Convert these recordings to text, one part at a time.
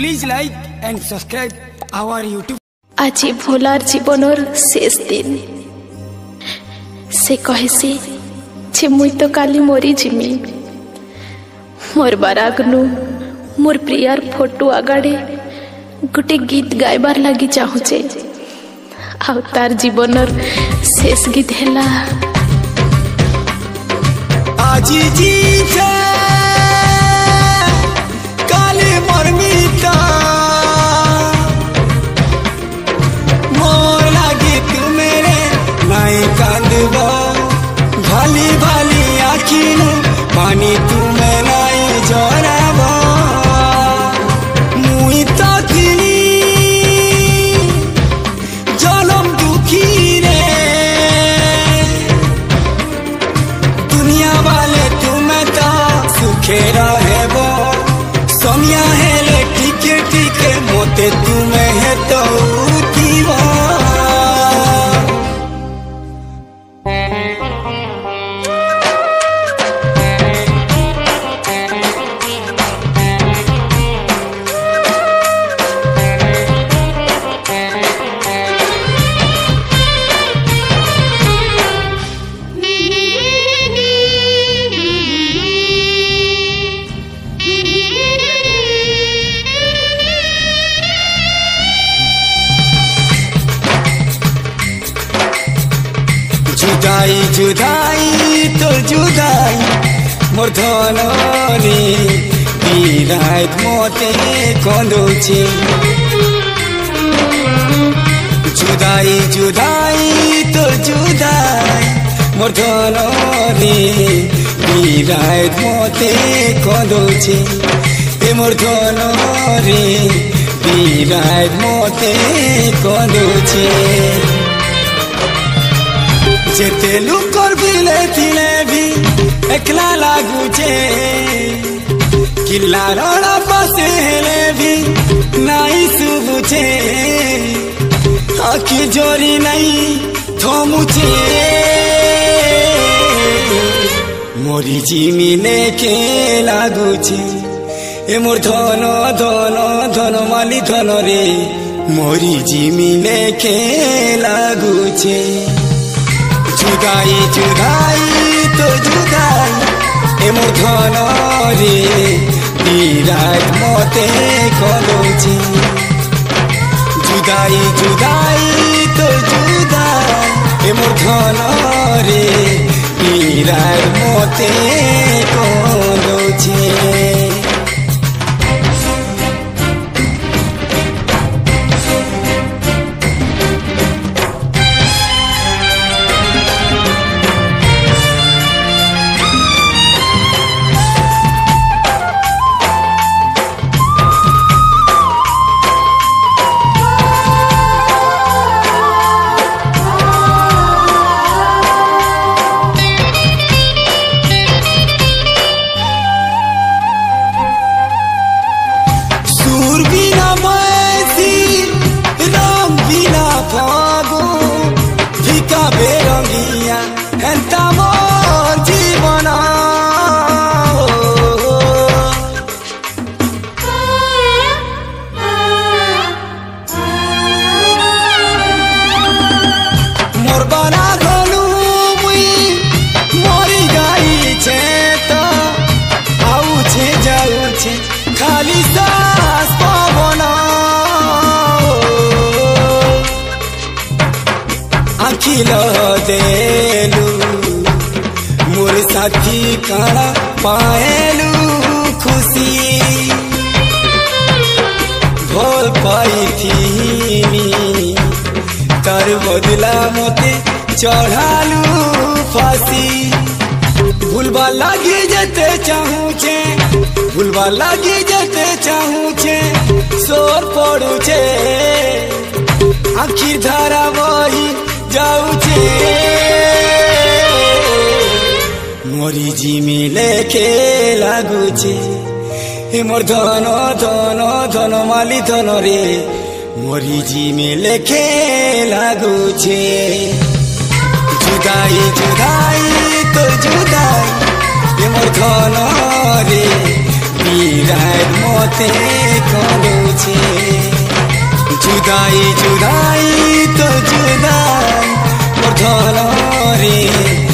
Please like and subscribe our YouTube. আজি ভোলার জীবনর শেষ দিন সে কহেছে যে মুই তো কালি মরি জিমি মরবার আগনু মোর প্রিয়ার ফটো আগাড়ে গোটে গীত গাইবার লাগি চাহুছে ଆଉ ତାର ଜୀବନର ଶେଷ ଗୀତ ହେଲା আজি জিতে पानी तू ধননি বিরাট মতে কন্দছে জুদাই জুদাই, তো জুদাই, মোর ধননি বিরাট মতে কন্দছে এ মোর ধনরে বিরাট মতে কন্দছে যেতে লুকর বিলে তিলে একলা লাগুছে কিল্লা রড়া পাশে হেলে ବି নাই শুভুছে আখি জরি নাই থমুছে মরি জিমিলে কে লাগুছে এ মোর ধন ধন ধন মালি ধন রে মরি জিমিলে কে লাগুছে জুদাই জুদাই তো জুদাই এ ধন রে, বিরাট মতে কলজি জুদাই জুদাই তো জুদাই এ ধন রে, বিরাট মতে মোর সাথী কাড়া পায়েলু খুশি ভোল পাইথিনি তার বদলা মতে চড়ালু ফাঁসি ভুলবা লাগি যেতে চাহুছে ভুলবা লাগি যেতে চাহুছে সোর পড়ুছে আখির ধারা বহি যাউছে মরি জিমি লেখে লাগুছে হে মোর ধন ধন ধন মালি ধন রে মরি জিমি লেখে লাগুছে জুদাই জুদাই তো জুদাই এ মোর ধন রে বিরাট মতে করু কান্দুছে জুদাই জুদাই তো জুদাই, মোর ধরে বিদায়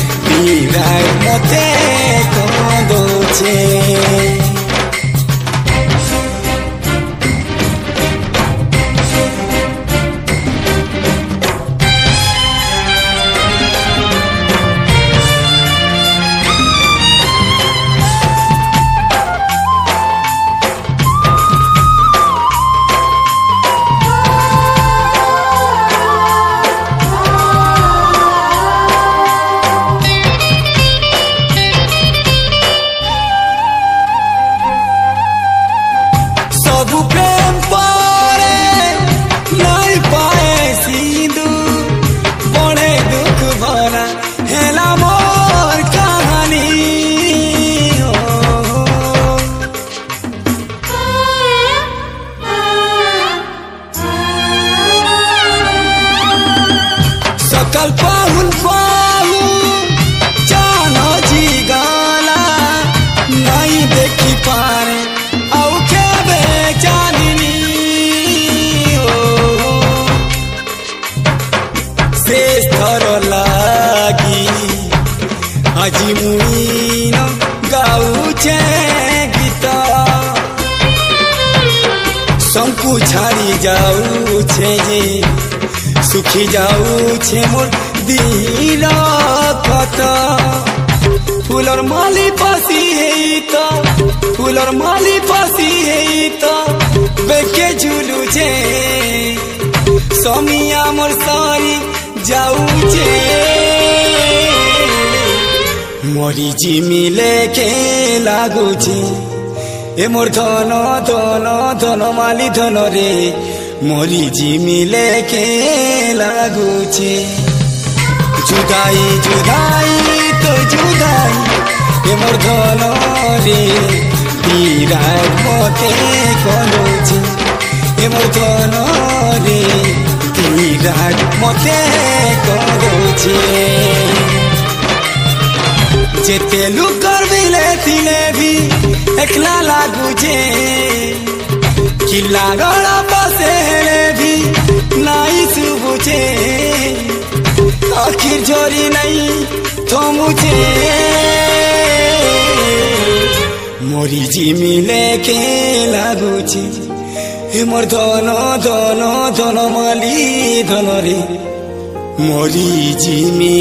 শঙ্কু ছাড়ি যাউছে যে সুখী যাউছে মোর দিল কত ফুলর মালি পাশি তো ফুলর মালি পাশি তো বেকে ঝুলুছে সমিয়া মোর সারি যাউছে মরি জিমিলে কে লাগুছে এ মোর ধন ধন ধন মালি ধন রে, মরি জিমিলে কে লাগুছে জুদাই জুদাই, তো জুদাই, এ মোর ধন রে, বিরাট মতে কলুছে এ মোর ধন রে, বিরাট মতে কলুছে যেতে লুকর বিলে তিলে ভি একলা লাগুছে কিল্লা গড়া পাশে ভি নাই শুভুছে আখির ঝরি নাই থমুছে মরি জিমিলে কে লাগুছে হে মোর ধন ধন ধন মালি ধন রে মরি জিমি